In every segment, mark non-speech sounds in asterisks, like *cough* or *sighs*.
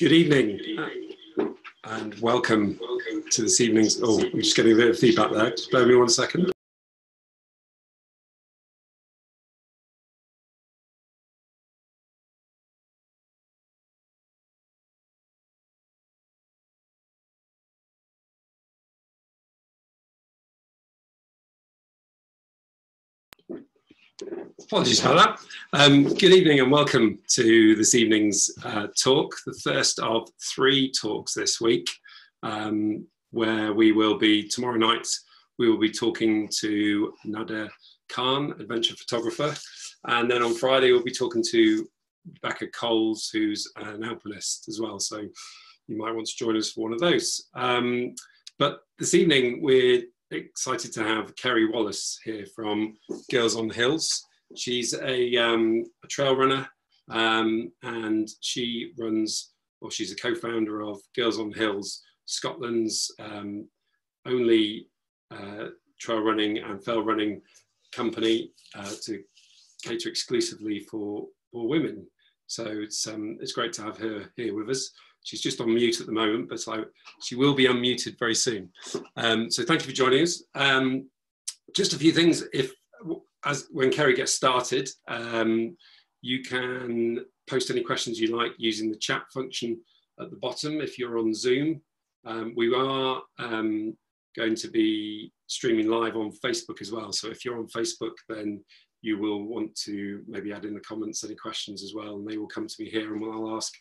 Good evening uh, and welcome to this evening's. Oh, I'm just getting a bit of feedback there. Just bear with me one second. Apologies for that. Um, good evening and welcome to this evening's uh, talk, the first of three talks this week, um, where we will be, tomorrow night, we will be talking to Nadir Khan, adventure photographer, and then on Friday we'll be talking to Becca Coles, who's an alpinist as well, so you might want to join us for one of those. Um, but this evening we're excited to have Keri Wallace here from Girls on the Hills. She's a, um, a trail runner um, and she runs, or she's a co-founder of Girls on Hills, Scotland's um, only uh, trail running and fell running company uh, to cater exclusively for, for women. So it's, um, it's great to have her here with us. She's just on mute at the moment, but I, she will be unmuted very soon. Um, so thank you for joining us. Um, just a few things. If as when Keri gets started, um, you can post any questions you like using the chat function at the bottom if you're on Zoom. Um, we are um, going to be streaming live on Facebook as well. So if you're on Facebook, then you will want to maybe add in the comments any questions as well, and they will come to me here, and I'll ask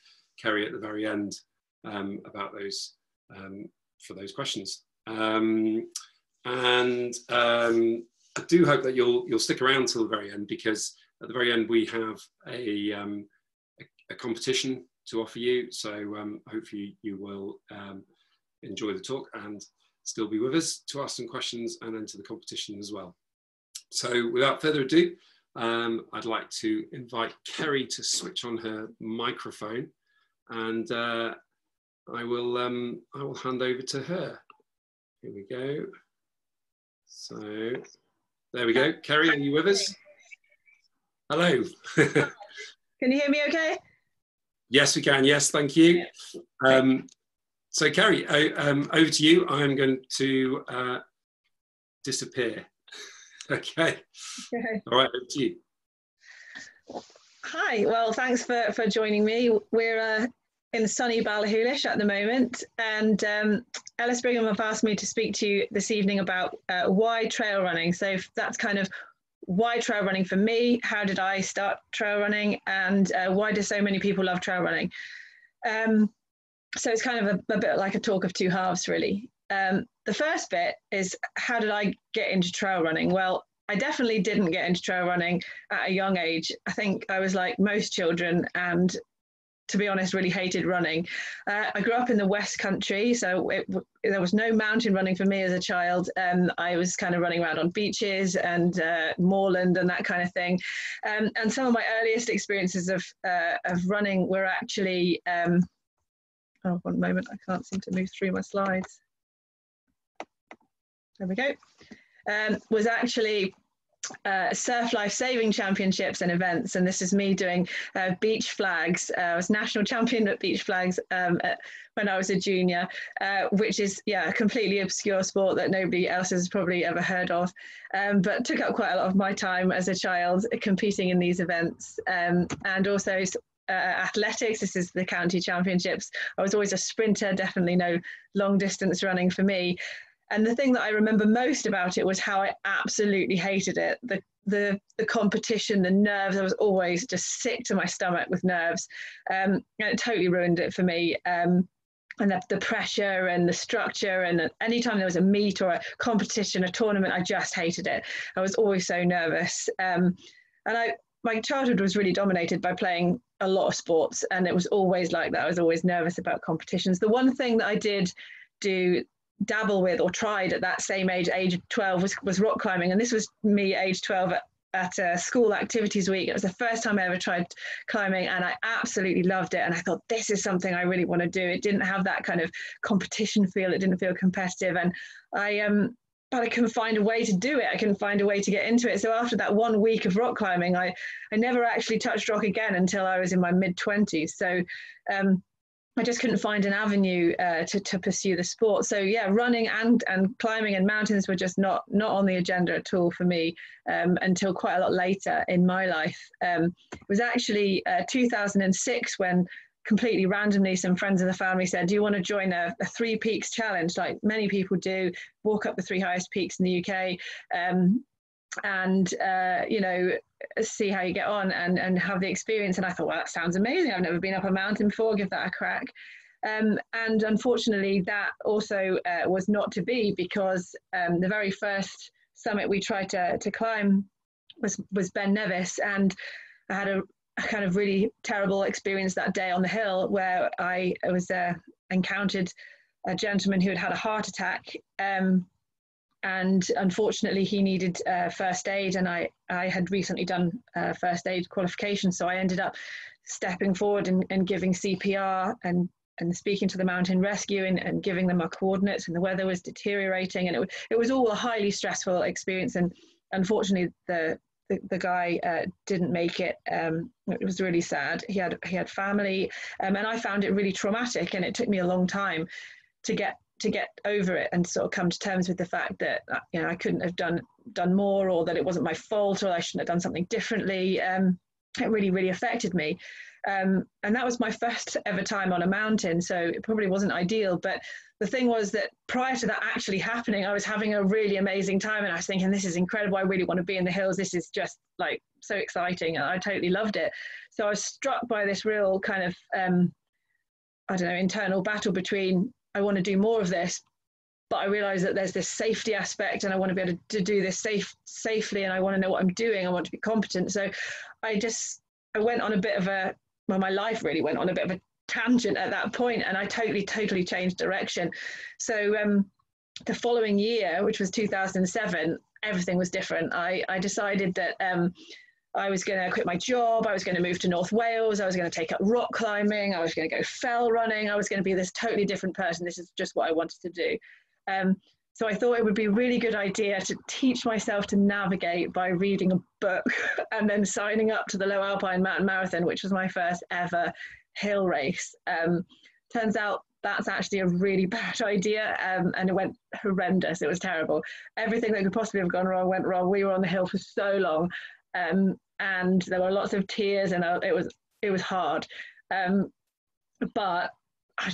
Keri at the very end um, about those um, for those questions. Um, and I do hope that you'll you'll stick around till the very end because at the very end we have a um, a, a, competition to offer you. So um, hopefully you will um, enjoy the talk and still be with us to ask some questions and enter the competition as well. So without further ado, um, I'd like to invite Keri to switch on her microphone and uh, I will um, I will hand over to her. Here we go. So there we go. Keri, are you with us? Hello. *laughs* can you hear me okay? Yes, we can. Yes, thank you. Um, so, Keri, um, over to you. I'm going to uh, disappear. *laughs* okay. okay. All right, over to you. Hi. Well, thanks for, for joining me. We're uh, in sunny Ballachulish at the moment. And um, Ellis Brigham have asked me to speak to you this evening about uh, why trail running. So that's kind of why trail running for me, how did I start trail running, and uh, why do so many people love trail running? Um, so it's kind of a, a, bit like a talk of two halves, really. Um, the first bit is how did I get into trail running? Well, I definitely didn't get into trail running at a young age. I think I was like most children and to be honest, really hated running. Uh, I grew up in the West Country, so it, there was no mountain running for me as a child. Um, I was kind of running around on beaches and uh, moorland and that kind of thing. Um, and some of my earliest experiences of, uh, of running were actually, um, oh, one moment, I can't seem to move through my slides. There we go. Um, was actually uh, surf life saving championships and events and this is me doing uh, beach flags uh, i was national champion at beach flags um, at, when i was a junior uh, which is yeah a completely obscure sport that nobody else has probably ever heard of um, but took up quite a lot of my time as a child competing in these events um, and also uh, athletics. This is the county championships. I was always a sprinter, definitely no long distance running for me. And the thing that I remember most about it was how I absolutely hated it. The the the competition, the nerves. I was always just sick to my stomach with nerves, um, and it totally ruined it for me. Um, and the, the, pressure and the structure, and anytime there was a meet or a competition, a tournament, I just hated it. I was always so nervous. Um, and I, my childhood was really dominated by playing a lot of sports, and it was always like that. I was always nervous about competitions. The one thing that I did do dabble with or tried at that same age, age 12, was, was rock climbing. And this was me, age 12, at, at a school activities week. It was the first time I ever tried climbing, and I absolutely loved it. And I thought, this is something I really want to do. It didn't have that kind of competition feel, it didn't feel competitive. And I, um, but I couldn't find a way to do it. I couldn't find a way to get into it. So after that one week of rock climbing, I, I never actually touched rock again until I was in my mid 20s. So um, I just couldn't find an avenue uh, to, to pursue the sport. So yeah, running and, and climbing and mountains were just not not on the agenda at all for me um, until quite a lot later in my life. Um, it was actually uh, 2006 when completely randomly some friends of the family said, do you want to join a, a three peaks challenge like many people do, walk up the three highest peaks in the UK um, and, uh, you know, see how you get on and, and have the experience. And I thought, well, that sounds amazing. I've never been up a mountain before, give that a crack. Um, and unfortunately, that also uh, was not to be because um, the very first summit we tried to, to climb was, was Ben Nevis. And I had a, a kind of really terrible experience that day on the hill where I was uh, encountered a gentleman who had had a heart attack. Um, and unfortunately, he needed uh, first aid, and I, I had recently done uh, first aid qualification, so I ended up stepping forward and, and giving CPR and and speaking to the mountain rescue and, and giving them our coordinates and the weather was deteriorating and it, it was all a highly stressful experience and unfortunately the the, the guy uh, didn't make it. Um, it was really sad. He had he had family, um, and I found it really traumatic. And it took me a long time to get to get over it and sort of come to terms with the fact that uh, you know I couldn't have done done more, or that it wasn't my fault, or I shouldn't have done something differently. Um, it really really affected me. Um, and that was my first ever time on a mountain, so it probably wasn't ideal. But the thing was that prior to that actually happening, I was having a really amazing time, and I was thinking, this is incredible. I really want to be in the hills. This is just like so exciting, and I totally loved it. So I was struck by this real kind of, um, I don't know, internal battle between I want to do more of this, but I realize that there's this safety aspect, and I want to be able to, do this safe safely, and I want to know what I'm doing. I want to be competent. So I just I went on a bit of a well, my life really went on a bit of a tangent at that point and I totally, totally changed direction. So um, the following year, which was 2007, everything was different. I, I decided that um, I was going to quit my job. I was going to move to North Wales. I was going to take up rock climbing. I was going to go fell running. I was going to be this totally different person. This is just what I wanted to do. Um, so I thought it would be a really good idea to teach myself to navigate by reading a book *laughs* and then signing up to the Lowe Alpine Mountain Marathon, which was my first ever hill race. Um, turns out that's actually a really *laughs* bad idea um, and it went horrendous. It was terrible. Everything that could possibly have gone wrong went wrong. We were on the hill for so long um, and there were lots of tears and uh, it was it was hard. Um, but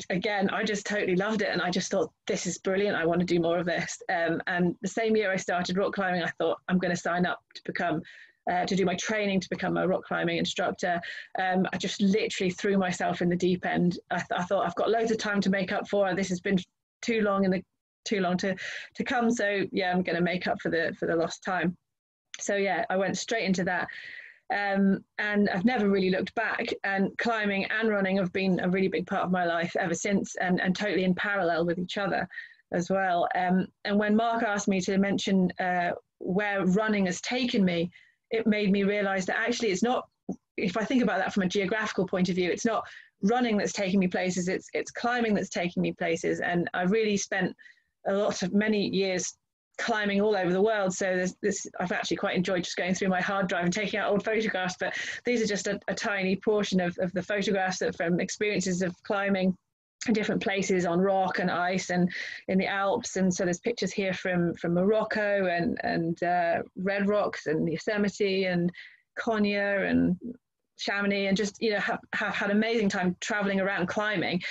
again, I just totally loved it, and I just thought this is brilliant. I want to do more of this. Um, and the same year I started rock climbing, I thought I'm going to sign up to become uh, to do my training to become a rock climbing instructor. Um, I just literally threw myself in the deep end. I, th- I, thought I've got loads of time to make up for. This has been too long in the too long to to come. So yeah, I'm going to make up for the for the lost time. So yeah, I went straight into that. Um, and I've never really looked back. And climbing and running have been a really big part of my life ever since, and, and totally in parallel with each other as well. Um, and when Mark asked me to mention uh, where running has taken me, it made me realize that actually it's not if I think about that from a geographical point of view, it's not running that's taking me places, it's it's climbing that's taking me places. And I really spent a lot of many years climbing all over the world. So there's this I've actually quite enjoyed just going through my hard drive and taking out old photographs, but these are just a, a tiny portion of, of the photographs that from experiences of climbing in different places on rock and ice and in the Alps. And so there's pictures here from, from Morocco and, and uh, Red Rocks and Yosemite and Konya and Chamonix and just, you know, have, have had amazing time traveling around climbing.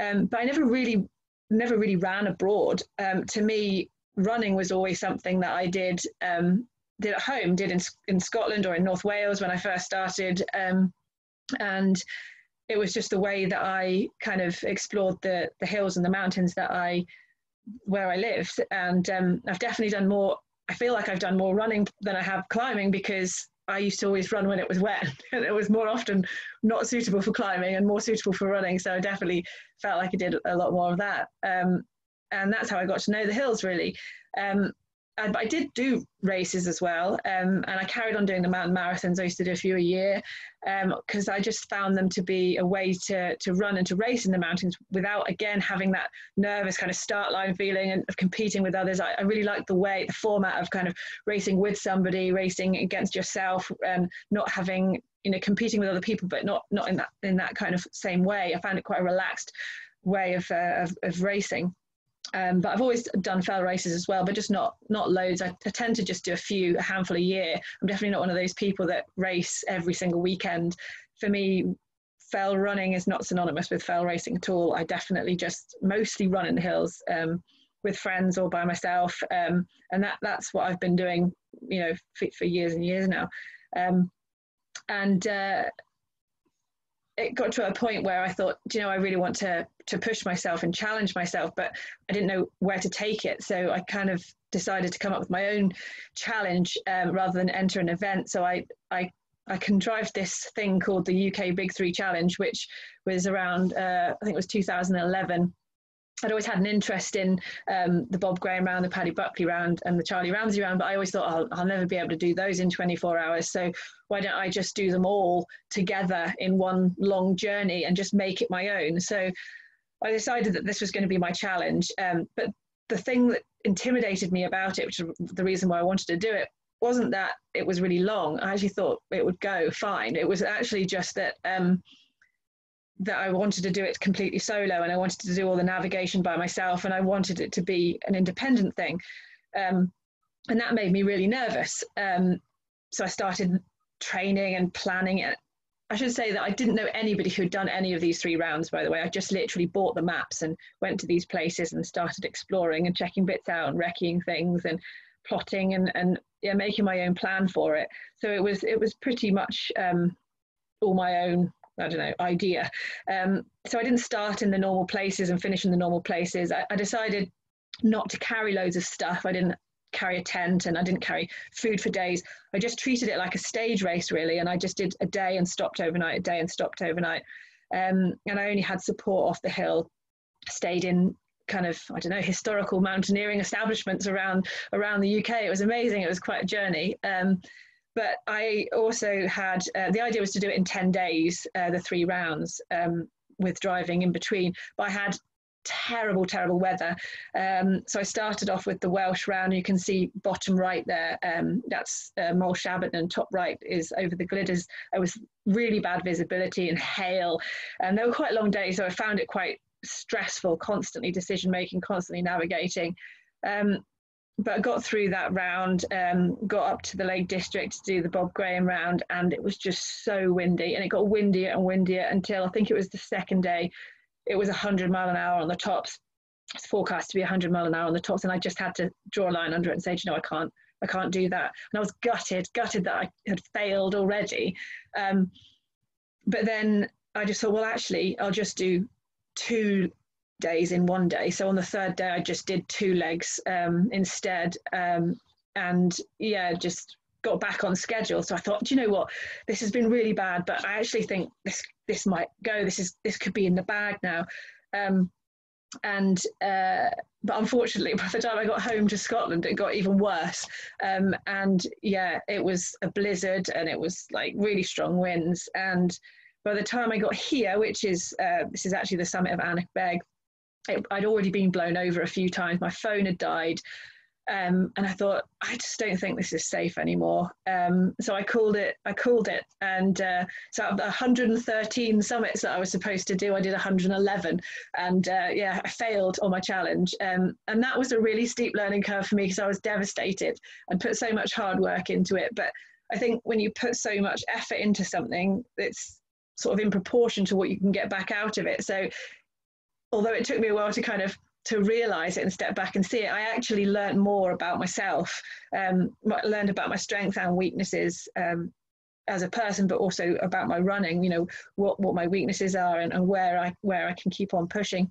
Um, but I never really, never really ran abroad. Um, to me, running was always something that I did, um, did at home, did in, in Scotland or in North Wales when I first started. Um, and it was just the way that I kind of explored the the hills and the mountains that I where I lived, and um, I've definitely done more. I feel like I've done more running than I have climbing because I used to always run when it was wet, *laughs* and it was more often not suitable for climbing and more suitable for running. So I definitely felt like I did a lot more of that, um, and that's how I got to know the hills really. Um, but I did do races as well, um, and I carried on doing the mountain marathons. I used to do a few a year because um, I just found them to be a way to to run and to race in the mountains without again having that nervous kind of start line feeling and of competing with others. I, I really like the way the format of kind of racing with somebody, racing against yourself, and um, not having you know competing with other people, but not not in that in that kind of same way. I found it quite a relaxed way of uh, of, of racing. Um, but I've always done fell races as well, but just not not loads. I, I, tend to just do a few, a handful a year. I'm definitely not one of those people that race every single weekend. For me, fell running is not synonymous with fell racing at all. I definitely just mostly run in the hills um, with friends or by myself, um, and that that's what I've been doing, you know, for, for years and years now. Um, and uh, it got to a point where I thought, you know, I really want to to push myself and challenge myself, but I didn't know where to take it. So I kind of decided to come up with my own challenge um, rather than enter an event. So I I I contrived this thing called the UK Big Three Challenge, which was around uh, I think it was 2011 I'd always had an interest in um, the Bob Graham round, the Paddy Buckley round, and the Charlie Ramsay round, but I always thought oh, I'll never be able to do those in 24 hours. So why don't I just do them all together in one long journey and just make it my own? So I decided that this was going to be my challenge. Um, but the thing that intimidated me about it, which is the reason why I wanted to do it, wasn't that it was really long. I actually thought it would go fine. It was actually just that. Um, that I wanted to do it completely solo and I wanted to do all the navigation by myself and I wanted it to be an independent thing. Um, and that made me really nervous. Um, so I started training and planning it. I should say that I didn't know anybody who'd done any of these three rounds, by the way. I just literally bought the maps and went to these places and started exploring and checking bits out and wrecking things and plotting and, and yeah, making my own plan for it. So it was it was pretty much um, all my own I don't know, idea. Um, so I didn't start in the normal places and finish in the normal places. I, I decided not to carry loads of stuff. I didn't carry a tent and I didn't carry food for days. I just treated it like a stage race, really. And I just did a day and stopped overnight, a day and stopped overnight. Um, and I only had support off the hill, stayed in kind of I don't know historical mountaineering establishments around around the UK. It was amazing. It was quite a journey. Um, but I also had uh, the idea was to do it in 10 days, uh, the three rounds um, with driving in between. But I had terrible, terrible weather. Um, so I started off with the Welsh round. You can see bottom right there. Um, that's uh, Moel Siabod. Top right is over the Glyders. It was really bad visibility and hail. And they were quite long days, so I found it quite stressful, constantly decision making, constantly navigating. Um, but I got through that round, um, got up to the Lake District to do the Bob Graham round, and it was just so windy. And it got windier and windier until I think it was the second day. It was 100 mile an hour on the tops. It's forecast to be 100 mile an hour on the tops, and I just had to draw a line under it and say, you know, I can't, I can't do that. And I was gutted, gutted that I had failed already. Um, but then I just thought, well, actually, I'll just do two days in one day. So on the third day, I just did two legs um, instead. Um, and yeah, just got back on schedule. So I thought, do you know what? This has been really bad, but I actually think this this might go. This is this could be in the bag now. Um, and uh, but unfortunately, *laughs* by the time I got home to Scotland, it got even worse. Um, and yeah, it was a blizzard, and it was like really strong winds. And by the time I got here, which is uh, this is actually the summit of Aonach Beag, it, I'd already been blown over a few times. My phone had died. Um, and I thought, I just don't think this is safe anymore. Um, so I called it, I called it. And uh, so out of the 113 summits that I was supposed to do, I did 111. And uh, yeah, I failed on my challenge. Um, and that was a really steep learning curve for me because I was devastated and put so much hard work into it. But I think when you put so much effort into something, it's sort of in proportion to what you can get back out of it. So although it took me a while to kind of to realize it and step back and see it, I actually learned more about myself, um, learned about my strengths and weaknesses um, as a person, but also about my running. You know what what my weaknesses are and, and where I where I can keep on pushing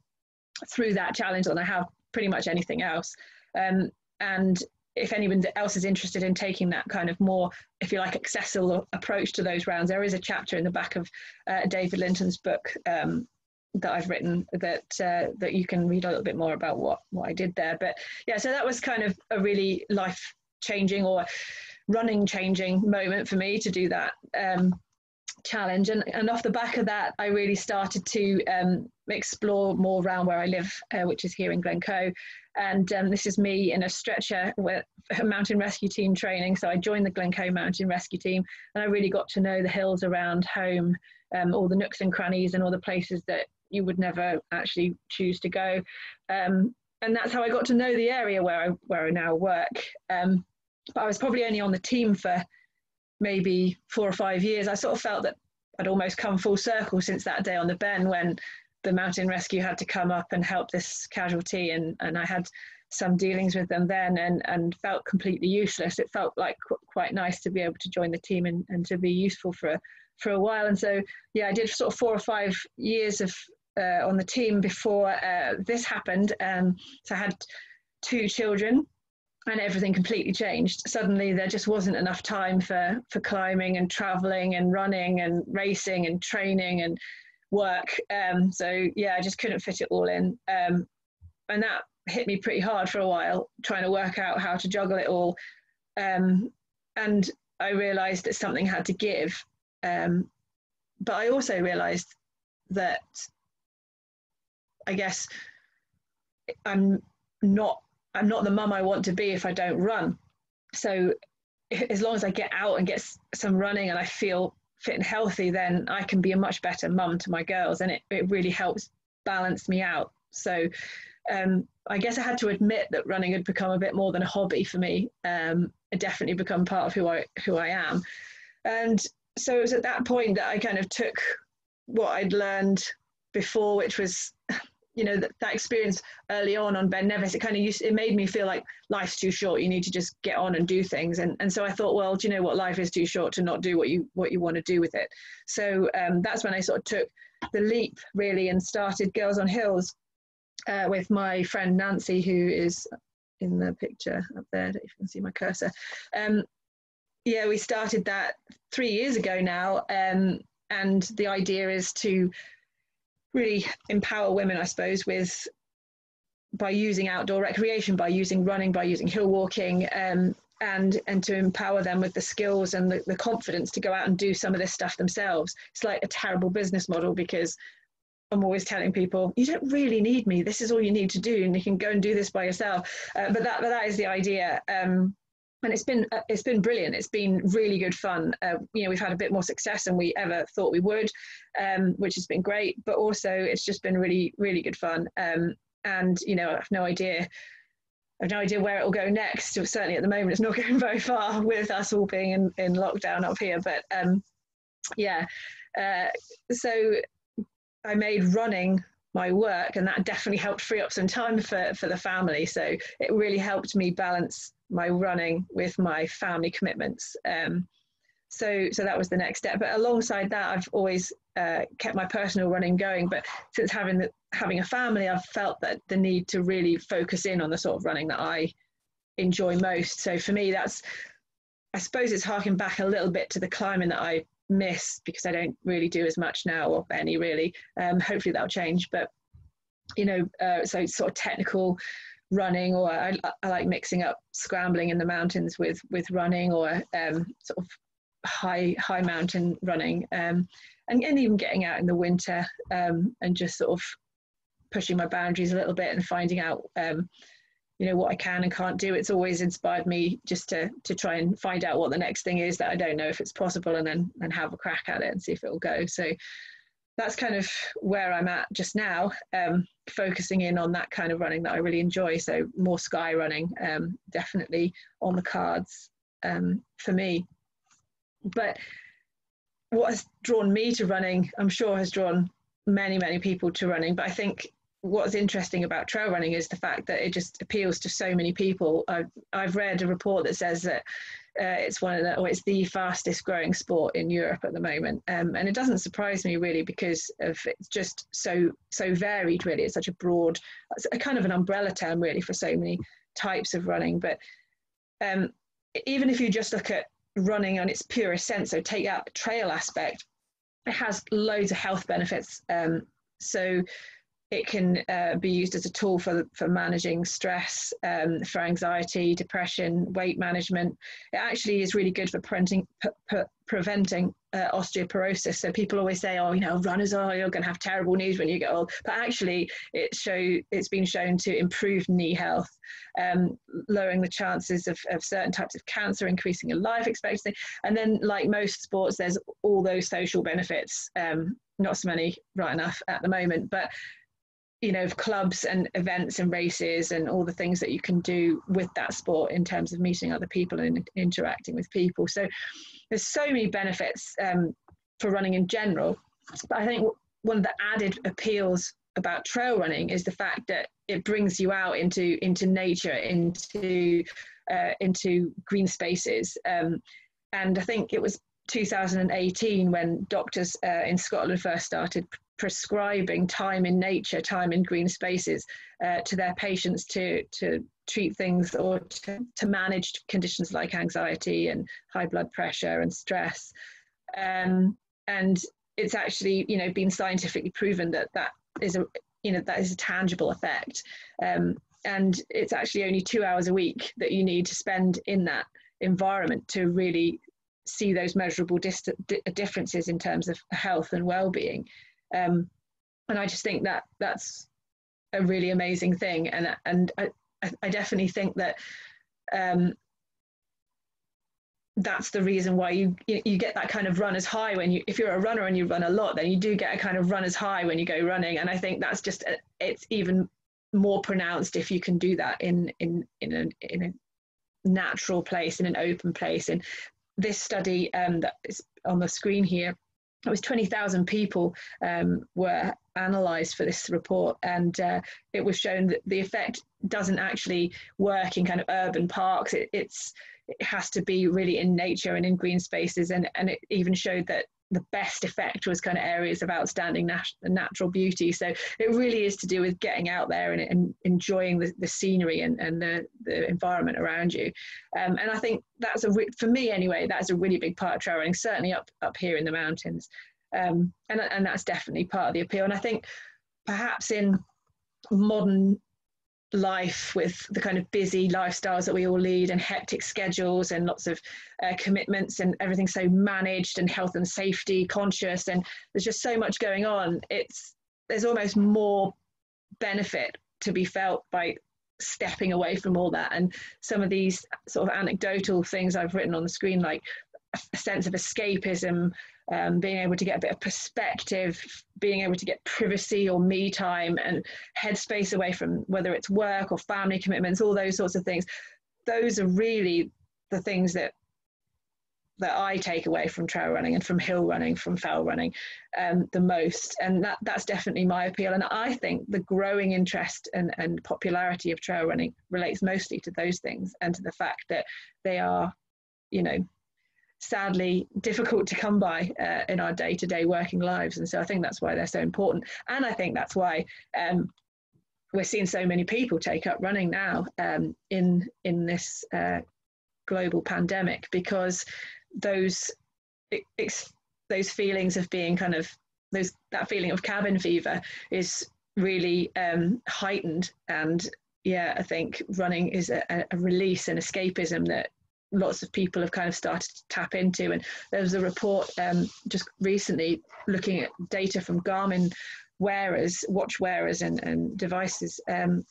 through that challenge than I have pretty much anything else. Um, and if anyone else is interested in taking that kind of more, if you like, accessible approach to those rounds, there is a chapter in the back of uh, David Linton's book um, that I've written that uh, that you can read a little bit more about what what I did there. But yeah, so that was kind of a really life changing or running changing moment for me to do that um, challenge. And, and off the back of that, I really started to um, explore more around where I live, uh, which is here in Glencoe. And um, this is me in a stretcher with a mountain rescue team training. So I joined the Glencoe Mountain Rescue Team and I really got to know the hills around home, um, all the nooks and crannies and all the places that you would never actually choose to go. Um, and that's how I got to know the area where I, where I now work. Um, but I was probably only on the team for maybe four or five years. I sort of felt that I'd almost come full circle since that day on the Ben when the mountain rescue had to come up and help this casualty and, and I had some dealings with them then and, and felt completely useless. It felt like qu- quite nice to be able to join the team and, and to be useful for a, for a while. And so, yeah, I did sort of four or five years of uh, on the team before uh, this happened. Um, so I had two children and everything completely changed. Suddenly, there just wasn't enough time for for climbing and traveling and running and racing and training and work. Um, so yeah, I just couldn't fit it all in, um, and that hit me pretty hard for a while, trying to work out how to juggle it all. Um, and I realised that something had to give, um, but I also realised that I guess I'm not I'm not the mum I want to be if I don't run. So as long as I get out and get some running and I feel fit and healthy, then I can be a much better mum to my girls, and it, it really helps balance me out. So um, I guess I had to admit that running had become a bit more than a hobby for me. Um, it definitely become part of who I who I am, and so it was at that point that I kind of took what I'd learned before, which was you know that, that experience early on on Ben Nevis, it kind of used, it made me feel like life's too short. You need to just get on and do things. And and so I thought, well, do you know what? Life is too short to not do what you what you want to do with it. So um, that's when I sort of took the leap really and started Girls on Hills uh, with my friend Nancy, who is in the picture up there. If you can see my cursor. Um, yeah, we started that three years ago now, um, and the idea is to really empower women, I suppose, with by using outdoor recreation, by using running, by using hill walking, um, and and to empower them with the skills and the, the confidence to go out and do some of this stuff themselves. It's like a terrible business model because I'm always telling people, you don't really need me. This is all you need to do, and you can go and do this by yourself. Uh, but that, but that is the idea. Um, and it's been uh, it's been brilliant. It's been really good fun. Uh, you know, we've had a bit more success than we ever thought we would, um, which has been great. But also, it's just been really really good fun. Um, and you know, I have no idea. I have no idea where it will go next. Certainly, at the moment, it's not *laughs* going very far with us all being in, in lockdown up here. But um, yeah, uh, so I made running my work, and that definitely helped free up some time for for the family. So it really helped me balance my running with my family commitments. Um, so, so that was the next step. But alongside that, I've always uh, kept my personal running going. But since having the, having a family, I've felt that the need to really focus in on the sort of running that I enjoy most. So for me, that's I suppose it's harking back a little bit to the climbing that I miss because I don't really do as much now or any really. Um, hopefully that'll change. But you know, uh, so sort of technical running or I, I, like mixing up scrambling in the mountains with with running or um, sort of high high mountain running um, and, and even getting out in the winter um, and just sort of pushing my boundaries a little bit and finding out um, you know what I can and can't do. It's always inspired me just to to try and find out what the next thing is that I don't know if it's possible and then and have a crack at it and see if it'll go. So that's kind of where I'm at just now, um, focusing in on that kind of running that I really enjoy. So more sky running, um, definitely on the cards um, for me. But what has drawn me to running, I'm sure has drawn many, many people to running. But I think what's interesting about trail running is the fact that it just appeals to so many people. I've, I've read a report that says that uh, it's one of the, or it's the fastest growing sport in Europe at the moment, um, and it doesn't surprise me really because of it's just so so varied. Really, it's such a broad, a kind of an umbrella term really for so many types of running. But um, even if you just look at running on its purest sense, so take out the trail aspect, it has loads of health benefits. Um, so it can uh, be used as a tool for, for managing stress, um, for anxiety, depression, weight management. It actually is really good for preventing, preventing uh, osteoporosis. So people always say, oh, you know, runners are, you're going to have terrible knees when you get old. But actually, it show, it's been shown to improve knee health, um, lowering the chances of, of certain types of cancer, increasing your life expectancy. And then, like most sports, there's all those social benefits. Um, not so many right enough at the moment, but you know clubs and events and races and all the things that you can do with that sport in terms of meeting other people and interacting with people. So there's so many benefits um, for running in general. But i think one of the added appeals about trail running is the fact that it brings you out into into nature into uh, into green spaces. Um, and i think it was 2018 when doctors uh, in Scotland first started prescribing time in nature, time in green spaces uh, to their patients to, to treat things or to, to manage conditions like anxiety and high blood pressure and stress. Um, and it's actually, you know, been scientifically proven that that is a, you know, that is a tangible effect. Um, and it's actually only two hours a week that you need to spend in that environment to really see those measurable dist- differences in terms of health and well-being. Um, and I just think that that's a really amazing thing. And and I, I definitely think that um, that's the reason why you you get that kind of runner's high when you if you're a runner and you run a lot then you do get a kind of runner's high when you go running. And I think that's just a, it's even more pronounced if you can do that in in in a in a natural place in an open place. And this study um, that is on the screen here it was 20,000 people um, were analysed for this report, and uh, it was shown that the effect doesn't actually work in kind of urban parks. It, it's it has to be really in nature and in green spaces, and and it even showed that the best effect was kind of areas of outstanding nat- natural beauty. So it really is to do with getting out there and, and enjoying the, the, scenery and, and the, the environment around you. Um, and I think that's a, re- for me anyway, that's a really big part of trail running, certainly up, up here in the mountains. Um, and, and that's definitely part of the appeal. And I think perhaps in modern life with the kind of busy lifestyles that we all lead and hectic schedules and lots of uh, commitments and everything so managed and health and safety conscious and there's just so much going on. It's there's almost more benefit to be felt by stepping away from all that. And some of these sort of anecdotal things i've written on the screen like a sense of escapism um, being able to get a bit of perspective, being able to get privacy or me time and headspace away from whether it's work or family commitments, all those sorts of things. Those are really the things that that I take away from trail running and from hill running, from fell running, um, the most. And that, that's definitely my appeal. And I think the growing interest and, and popularity of trail running relates mostly to those things and to the fact that they are, you know, sadly difficult to come by uh, in our day-to-day working lives. And so i think that's why they're so important. And i think that's why um, we're seeing so many people take up running now um, in in this uh, global pandemic because those those feelings of being kind of those that feeling of cabin fever is really um, heightened. And yeah i think running is a, a release and escapism that lots of people have kind of started to tap into. And there was a report um, just recently looking at data from Garmin wearers, watch wearers, and, and devices. Um,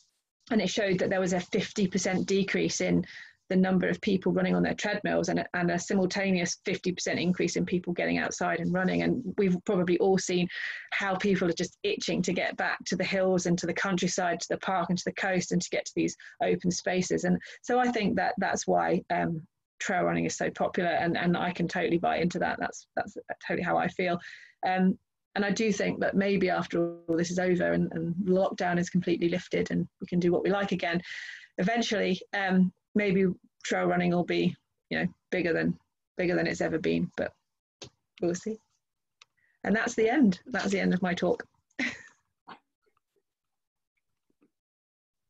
and it showed that there was a 50% decrease in the number of people running on their treadmills and a, and a simultaneous 50% increase in people getting outside and running. And we've probably all seen how people are just itching to get back to the hills and to the countryside, to the park and to the coast and to get to these open spaces. And so I think that that's why um, trail running is so popular and, and I can totally buy into that. That's that's totally how I feel. Um, and I do think that maybe after all this is over and, and lockdown is completely lifted and we can do what we like again, eventually um, maybe trail running will be you know bigger than bigger than it's ever been. But we'll see. And that's the end. That's the end of my talk.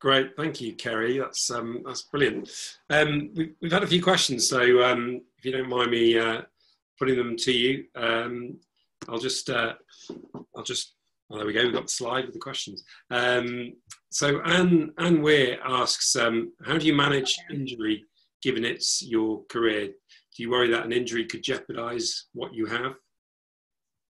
Great, thank you, Keri. That's um, that's brilliant. Um, we've, we've had a few questions, so um, if you don't mind me uh, putting them to you, um, I'll just uh, I'll just Oh, there we go. We've got the slide with the questions. Um, so Anne Anne Weir asks, um, how do you manage injury given it's your career? Do you worry that an injury could jeopardise what you have?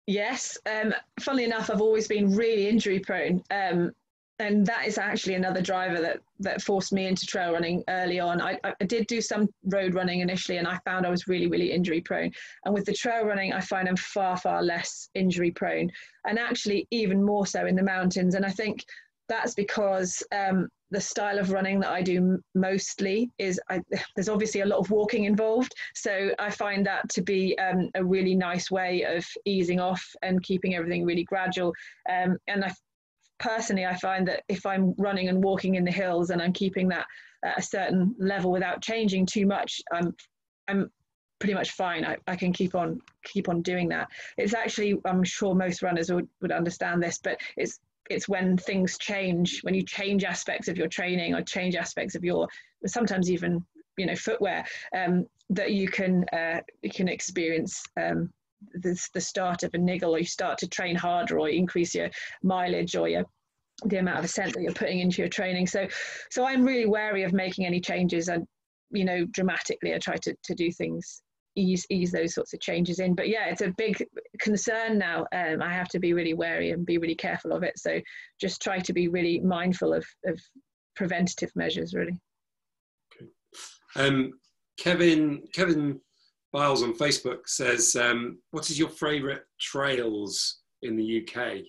Yes. Um, funnily enough, I've always been really injury prone. Um, and that is actually another driver that that forced me into trail running early on. I, I did do some road running initially, and I found I was really, really injury prone. And with the trail running, I find I'm far, far less injury prone, and actually even more so in the mountains. And I think that's because um, the style of running that I do mostly is I, there's obviously a lot of walking involved. So I find that to be um, a really nice way of easing off and keeping everything really gradual. Um, and I personally, I find that if I'm running and walking in the hills and I'm keeping that at a certain level without changing too much, I'm I'm pretty much fine. I, I can keep on keep on doing that. It's actually I'm sure most runners would, would understand this, but it's it's when things change, when you change aspects of your training or change aspects of your sometimes even you know footwear um, that you can uh, you can experience um, the, the start of a niggle or you start to train harder or increase your mileage or your the amount of ascent that you're putting into your training. So so i'm really wary of making any changes. And you know dramatically i try to, to do things ease ease those sorts of changes in. But yeah it's a big concern now. Um, i have to be really wary and be really careful of it. So just try to be really mindful of, of preventative measures really. Okay. um, kevin kevin Biles on Facebook says, um, "What is your favourite trails in the UK?"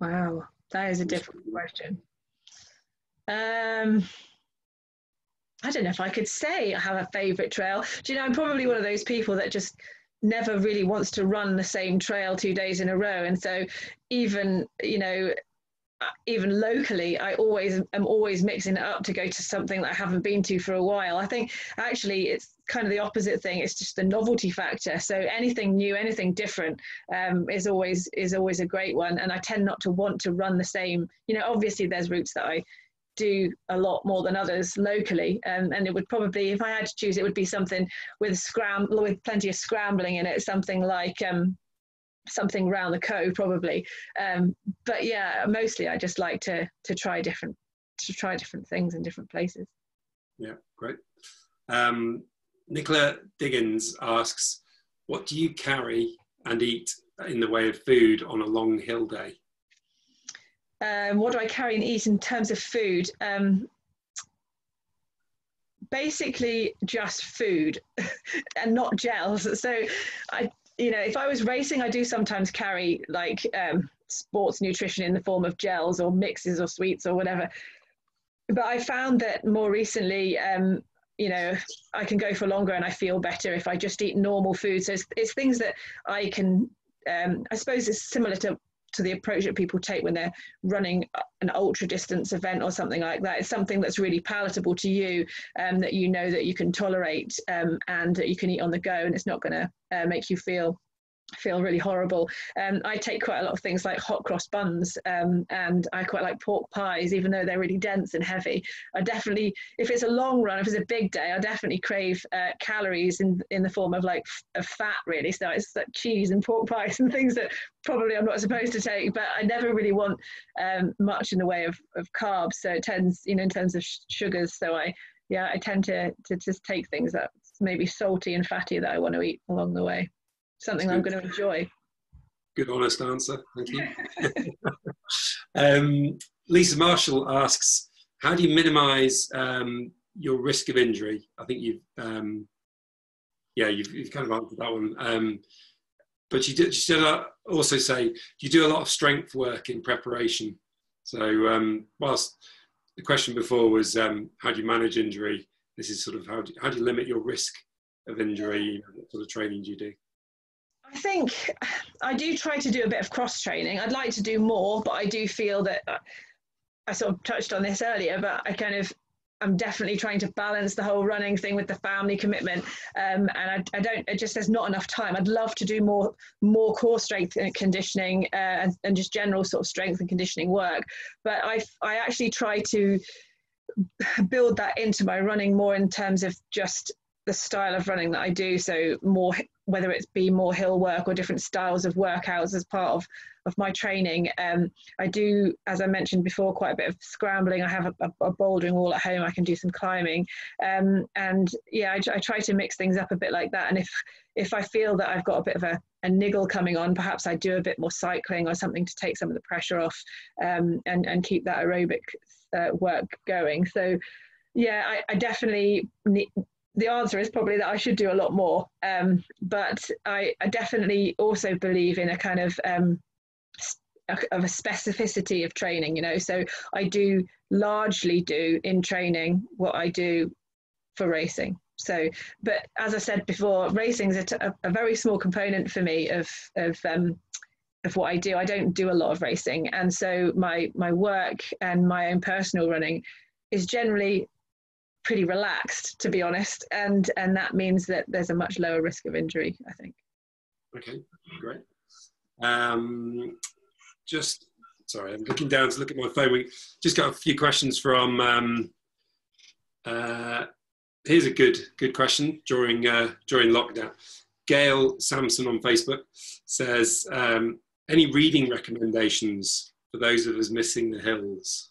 Wow, that is a difficult question. Um, I don't know if I could say I have a favourite trail. Do you know, I'm probably one of those people that just never really wants to run the same trail two days in a row, and so even you know even locally, I always am always mixing it up to go to something that I haven't been to for a while. I think actually it's kind of the opposite thing. It's just the novelty factor. So anything new, anything different um, is always is always a great one. And I tend not to want to run the same. You know, obviously there's routes that I do a lot more than others locally um, and it would probably if i had to choose it would be something with scram with plenty of scrambling in it something like um, something around the Coe probably. Um, but yeah mostly i just like to to try different to try different things in different places. Yeah great. Um, nicola diggins asks what do you carry and eat in the way of food on a long hill day? Um, what do i carry and eat in terms of food? Um, basically just food *laughs* and not gels. So i you know, if I was racing, I do sometimes carry like um, sports nutrition in the form of gels or mixes or sweets or whatever. But I found that more recently, um, you know, I can go for longer and I feel better if I just eat normal food. So it's, it's things that I can, um, I suppose it's similar to to the approach that people take when they're running an ultra distance event or something like that. It's something that's really palatable to you, um, that you know that you can tolerate um, and that you can eat on the go, and it's not going to uh, make you feel feel really horrible. Um, I take quite a lot of things like hot cross buns, um, and I quite like pork pies, even though they're really dense and heavy. I definitely, if it's a long run, if it's a big day, I definitely crave uh, calories in in the form of like of fat, really. So it's like cheese and pork pies *laughs* and things that probably I'm not supposed to take, but I never really want um, much in the way of, of carbs. So it tends, you know, in terms of sh- sugars. So I, yeah, I tend to to just take things that maybe salty and fatty that I want to eat along the way something I'm going to enjoy. Good, honest answer. Thank you. *laughs* *laughs* um, Lisa Marshall asks, how do you minimise um, your risk of injury? I think you've, um, yeah, you've, you've, kind of answered that one. Um, but you did, you did also say you do a lot of strength work in preparation. So um, whilst the question before was um, how do you manage injury, this is sort of how do, how do you limit your risk of injury? What sort of training do you do? I think I do try to do a bit of cross training. I'd like to do more, but I do feel that uh, I sort of touched on this earlier, but I kind of I'm definitely trying to balance the whole running thing with the family commitment, um, and I, I, don't. It just there's not enough time. I'd love to do more more core strength and conditioning uh, and, and just general sort of strength and conditioning work, but I I actually try to build that into my running more in terms of just the style of running that I do. So more whether it's be more hill work or different styles of workouts as part of of my training. Um, I do, as I mentioned before, quite a bit of scrambling. I have a, a bouldering wall at home. I can do some climbing, um, and yeah, I, I, try to mix things up a bit like that. And if if I feel that I've got a bit of a, a niggle coming on, perhaps I do a bit more cycling or something to take some of the pressure off um, and and keep that aerobic uh, work going. So yeah, I, I definitely the answer is probably that I should do a lot more. Um, but I, I, definitely also believe in a kind of um, of a specificity of training. You know, so I do largely do in training what I do for racing. So, but as I said before, racing is a, very small component for me of of um, of what I do. I don't do a lot of racing, and so my my work and my own personal running is generally pretty relaxed, to be honest, and and that means that there's a much lower risk of injury. I think. Okay, great. Um, just sorry, I'm looking down to look at my phone. We just got a few questions from. Um, uh, here's a good good question during uh, during lockdown. Gail Samson on Facebook says, um, "Any reading recommendations for those of us missing the hills?"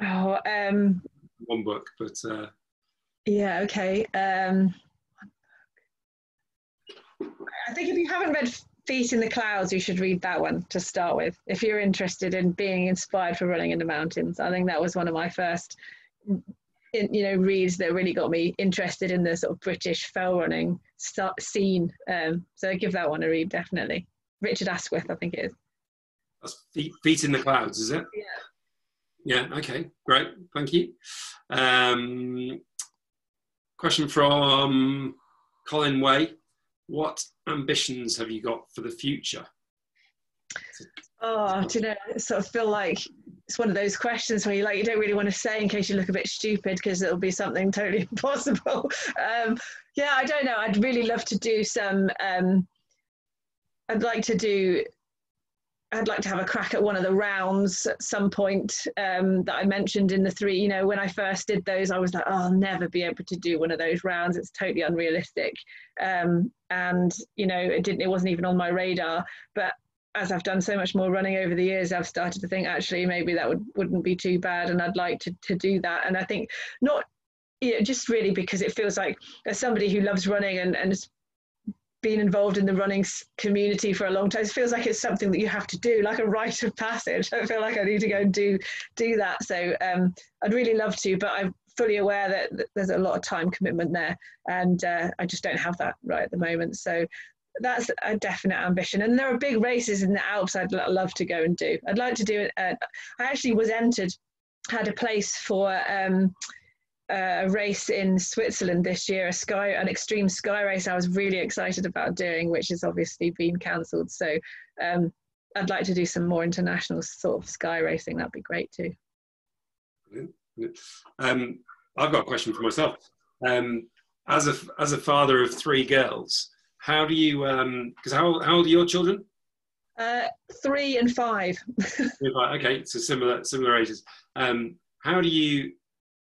Oh, um, one book, but uh, yeah, okay. Um, I think if you haven't read Feet in the Clouds, you should read that one to start with. If you're interested in being inspired for running in the mountains, I think that was one of my first, you know, reads that really got me interested in the sort of British fell running scene. Um, so give that one a read definitely. Richard Askwith, I think it is. That's feet, feet in the Clouds, is it? Yeah. Yeah. Okay. Great. Thank you. Um, question from Colin Way what ambitions have you got for the future? Oh, do you know, I sort of feel like it's one of those questions where you like you don't really want to say in case you look a bit stupid because it'll be something totally *laughs* impossible. Um, yeah, I don't know. I'd really love to do some. Um, I'd like to do I'd like to have a crack at one of the rounds at some point um, that I mentioned in the three. You know, when I first did those, I was like, oh, I'll never be able to do one of those rounds. It's totally unrealistic. Um, and you know, it didn't. It wasn't even on my radar. But as I've done so much more running over the years, I've started to think actually maybe that would wouldn't be too bad, and I'd like to to do that. And I think not you know, just really because it feels like as somebody who loves running and, and been involved in the running community for a long time. It feels like it's something that you have to do, like a rite of passage. *laughs* I feel like I need to go and do do that. So um, I'd really love to, but I'm fully aware that, there's a lot of time commitment there, and uh, I just don't have that right at the moment. So that's a definite ambition. And there are big races in the Alps I'd love to go and do. I'd like to do it. Uh, I actually was entered, had a place for. Um, a race in Switzerland this year, a sky, an extreme sky race. I was really excited about doing, which has obviously been cancelled. So um, I'd like to do some more international sort of sky racing. That'd be great too. Um, I've got a question for myself. Um, as a as a father of three girls, how do you? Because um, how how old are your children? Uh, *laughs* three and five. okay, so similar similar ages. Um, how do you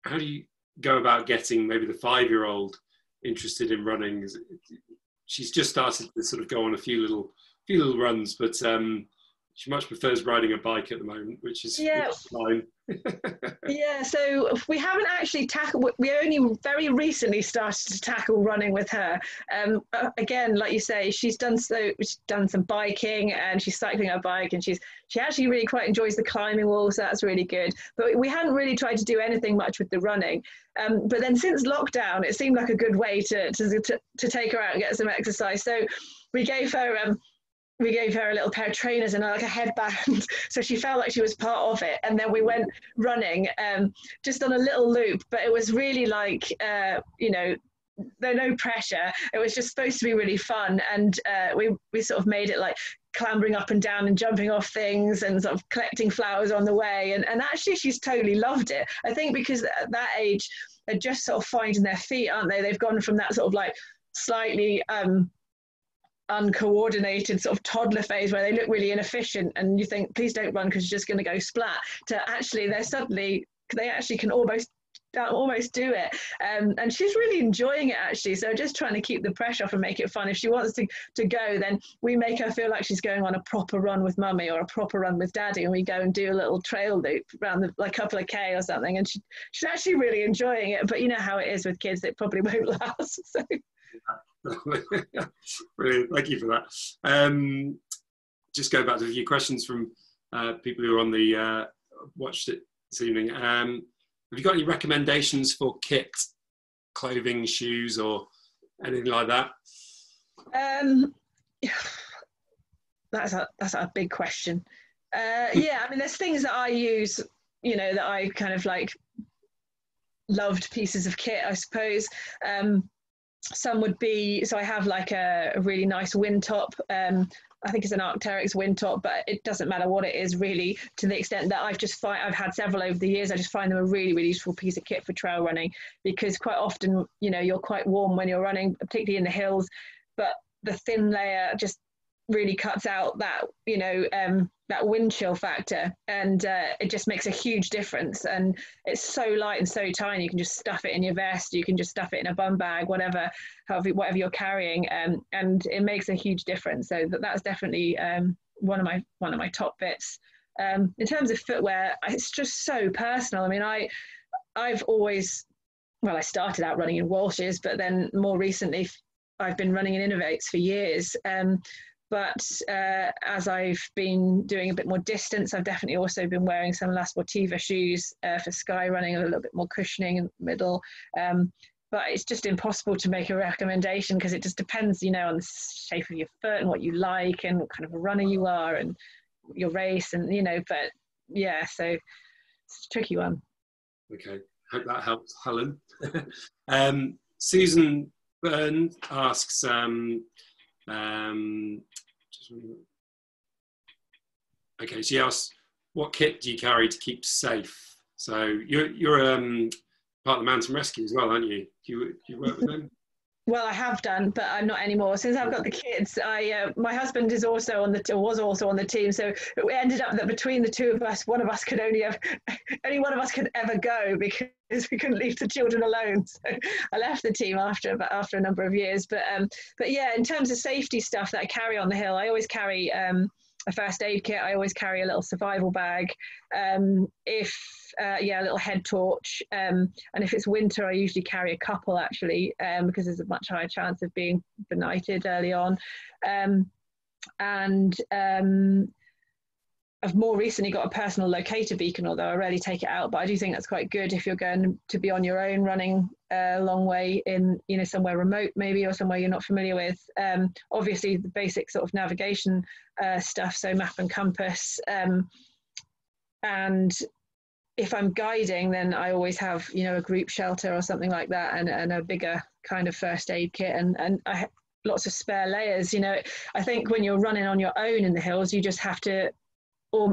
how do you go about getting maybe the five year old interested in running? She's just started to sort of go on a few little few little runs, but um, she much prefers riding a bike at the moment, which is yeah. fine. *laughs* yeah, so we haven't actually tackled. We only very recently started to tackle running with her. Um, uh, again, like you say, she's done so. She's done some biking and she's cycling her bike, and she's she actually really quite enjoys the climbing wall, so that's really good. But we hadn't really tried to do anything much with the running. Um, but then since lockdown, it seemed like a good way to to to, to take her out and get some exercise. So we gave her. Um, we gave her a little pair of trainers and like a headband *laughs* so she felt like she was part of it. And then we went running um, just on a little loop but it was really like uh, you know there no pressure. It was just supposed to be really fun. And uh, we, we sort of made it like clambering up and down and jumping off things and sort of collecting flowers on the way. And, and actually she's totally loved it. I think because at that age they're just sort of finding their feet aren't they? They've gone from that sort of like slightly um, uncoordinated sort of toddler phase where they look really inefficient and you think please don't run because you're just going to go splat to actually they're suddenly they actually can almost almost do it. Um, and she's really enjoying it actually. So just trying to keep the pressure off and make it fun. If she wants to, to go, then we make her feel like she's going on a proper run with mummy or a proper run with daddy. And we go and do a little trail loop around the, like a couple of K or something. And she, she's actually really enjoying it. But you know how it is with kids, it probably *laughs* won't last. So. *laughs* Brilliant. Thank you for that. Um, just go back to a few questions from uh, people who are on the uh, watched it this evening. Um, have you got any recommendations for kit, clothing, shoes, or anything like that? Um, *sighs* that's a that's a big question. Uh, *laughs* yeah, I mean, there's things that I use, you know, that I kind of like loved pieces of kit, I suppose. Um, some would be so I have like a, a really nice wind top. Um, I think it's an Arc'teryx wind top, but it doesn't matter what it is really. To the extent that I've just find I've had several over the years, I just find them a really really useful piece of kit for trail running because quite often you know you're quite warm when you're running, particularly in the hills, but the thin layer just really cuts out that you know um, that wind chill factor. And uh, it just makes a huge difference. And it's so light and so tiny. You can just stuff it in your vest. You can just stuff it in a bum bag whatever however whatever you're carrying. Um, and it makes a huge difference. So that, that's definitely um, one of my one of my top bits. Um, in terms of footwear it's just so personal. I mean i i've always well i started out running in walshes but then more recently I've been running in Inov-8s for years. Um, but uh, as I've been doing a bit more distance, I've definitely also been wearing some La Sportiva shoes uh, for sky running, a little bit more cushioning in the middle. Um, but it's just impossible to make a recommendation because it just depends, you know, on the shape of your foot and what you like and what kind of a runner you are and your race and, you know, but yeah, so it's a tricky one. Okay, hope that helps, Helen. *laughs* um, Susan Byrne asks, um, um, okay, she asks, what kit do you carry to keep safe? So you're, you're um, part of the mountain rescue as well, aren't you? Do you, do you work with them? Well, I have done, but I'm not anymore. Since I've got the kids, I uh, my husband is also on the was also on the team. So it ended up that between the two of us, one of us could only have *laughs* only one of us could ever go because *laughs* we couldn't leave the children alone. So I left the team after after a number of years. But um, but yeah, in terms of safety stuff that I carry on the hill, I always carry um, a first aid kit. I always carry a little survival bag. Um, if uh, yeah, a little head torch. Um, and if it's winter, I usually carry a couple actually um, because there's a much higher chance of being benighted early on. Um, and um, I've more recently got a personal locator beacon, although I rarely take it out. But I do think that's quite good if you're going to be on your own, running a long way in, you know, somewhere remote maybe or somewhere you're not familiar with. Um, obviously, the basic sort of navigation uh, stuff, so map and compass. Um, and if I'm guiding, then I always have, you know, a group shelter or something like that, and, and a bigger kind of first aid kit, and and I lots of spare layers. You know, I think when you're running on your own in the hills, you just have to or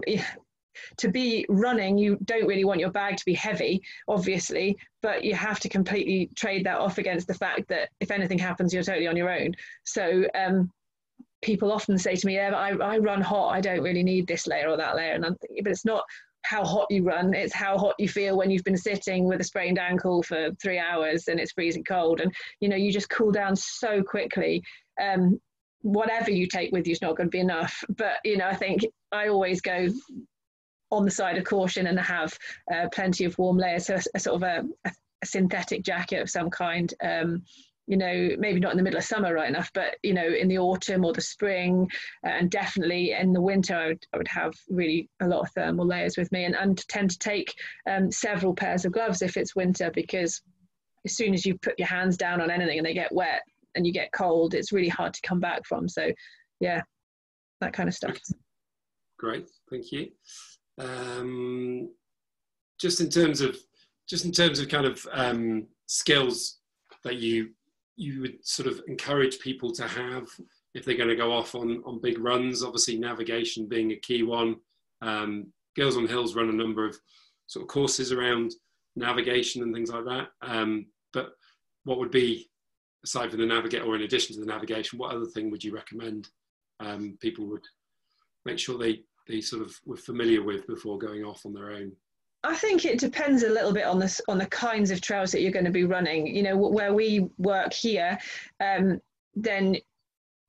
to be running, you don't really want your bag to be heavy, obviously, but you have to completely trade that off against the fact that if anything happens, you're totally on your own. So um, people often say to me, yeah, I, I run hot, I don't really need this layer or that layer. And I'm thinking, but it's not how hot you run, it's how hot you feel when you've been sitting with a sprained ankle for three hours and it's freezing cold. And, you know, you just cool down so quickly. Um, whatever you take with you is not going to be enough. But you know, I think I always go on the side of caution and have uh, plenty of warm layers, so a, a sort of a, a, synthetic jacket of some kind. Um, you know, maybe not in the middle of summer right enough, but you know, in the autumn or the spring, uh, and definitely in the winter, I would, I would have really a lot of thermal layers with me, and, and tend to take um, several pairs of gloves if it's winter because as soon as you put your hands down on anything and they get wet, and you get cold, it's really hard to come back from. So, yeah, that kind of stuff. Great, thank you. Um, just in terms of just in terms of kind of um, skills that you you would sort of encourage people to have if they're going to go off on on big runs. Obviously, navigation being a key one. Um, Girls on Hills run a number of sort of courses around navigation and things like that. Um, but what would be aside from the navigate or in addition to the navigation, what other thing would you recommend um, people would make sure they, they sort of were familiar with before going off on their own? I think it depends a little bit on the on the kinds of trails that you're going to be running. You know, where we work here, um, then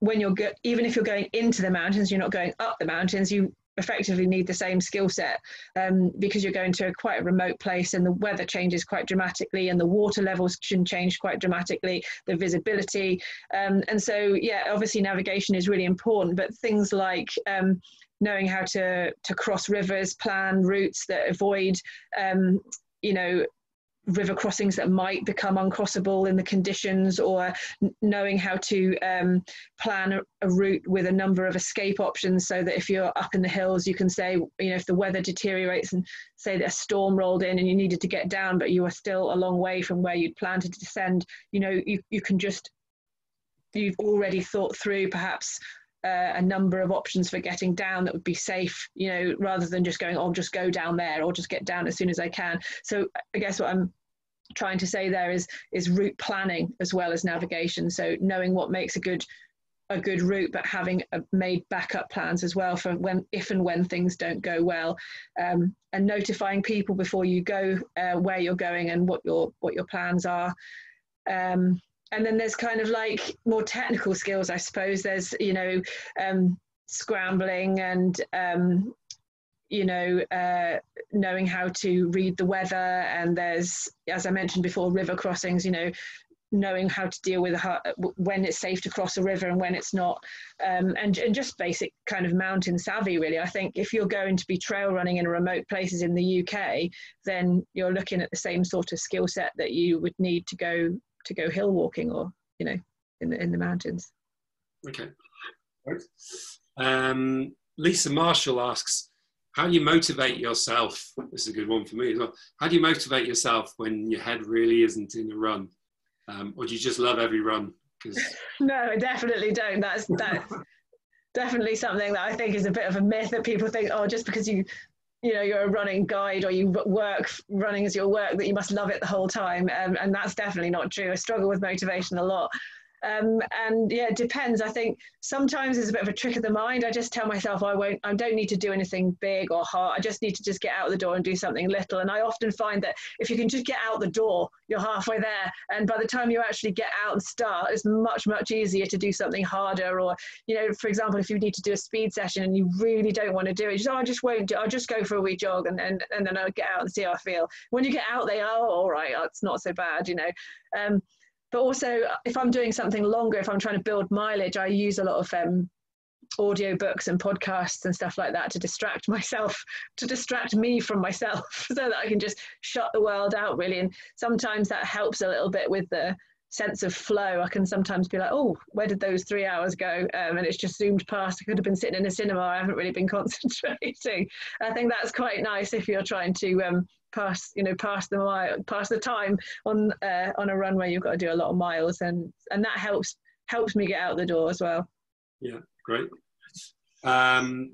when you're go- even if you're going into the mountains, you're not going up the mountains. You effectively need the same skill set um, because you're going to a quite a remote place and the weather changes quite dramatically and the water levels can change quite dramatically the visibility um, and so yeah obviously navigation is really important but things like um, knowing how to to cross rivers plan routes that avoid um, you know river crossings that might become uncrossable in the conditions or knowing how to um, plan a, a, route with a number of escape options so that if you're up in the hills you can say you know if the weather deteriorates and say that a storm rolled in and you needed to get down but you are still a long way from where you'd planned to descend you know you, you can just you've already thought through perhaps uh, a number of options for getting down that would be safe, you know, rather than just going, oh, I'll just go down there or just get down as soon as I can. So I guess what I'm trying to say there is is route planning as well as navigation. So knowing what makes a good a good route, but having a, made backup plans as well for when if and when things don't go well, um, and notifying people before you go uh, where you're going and what your what your plans are. Um, and then there's kind of like more technical skills, I suppose. There's you know um, scrambling and um, you know uh, knowing how to read the weather, and there's as I mentioned before, river crossings. You know knowing how to deal with when it's safe to cross a river and when it's not, um, and, and just basic kind of mountain savvy, really. I think if you're going to be trail running in remote places in the UK, then you're looking at the same sort of skill set that you would need to go to go hill walking or you know in the in the mountains. Okay. Right. Um, Lisa Marshall asks, how do you motivate yourself? This is a good one for me as well. How do you motivate yourself when your head really isn't in a run, um, or do you just love every run? Because *laughs* no, I definitely don't. That's that's *laughs* definitely something that I think is a bit of a myth that people think, oh, just because you you know you're a running guide or you work running as your work that you must love it the whole time. Um, and that's definitely not true. I struggle with motivation a lot um, and yeah, it depends. I think sometimes it's a bit of a trick of the mind. I just tell myself I won't, I don't need to do anything big or hard. I just need to just get out the door and do something little. And I often find that if you can just get out the door, you're halfway there. And by the time you actually get out and start, it's much, much easier to do something harder. Or, you know, for example, if you need to do a speed session and you really don't want to do it, oh, I just won't do I'll just go for a wee jog and, and, and then I'll get out and see how I feel. When you get out, they are, oh, all right, it's not so bad, you know. Um, but also, if I'm doing something longer, if I'm trying to build mileage, I use a lot of um, audio books and podcasts and stuff like that to distract *laughs* myself, to distract me from myself, *laughs* so that I can just shut the world out really. And sometimes that helps a little bit with the sense of flow. I can sometimes be like, oh, where did those three hours go? Um, and it's just zoomed past. I could have been sitting in a cinema. I haven't really been *laughs* concentrating. I think that's quite nice if you're trying to um, pass you know pass the mile pass the time on uh, on a runway you've got to do a lot of miles and and that helps helps me get out the door as well. Yeah great. Um,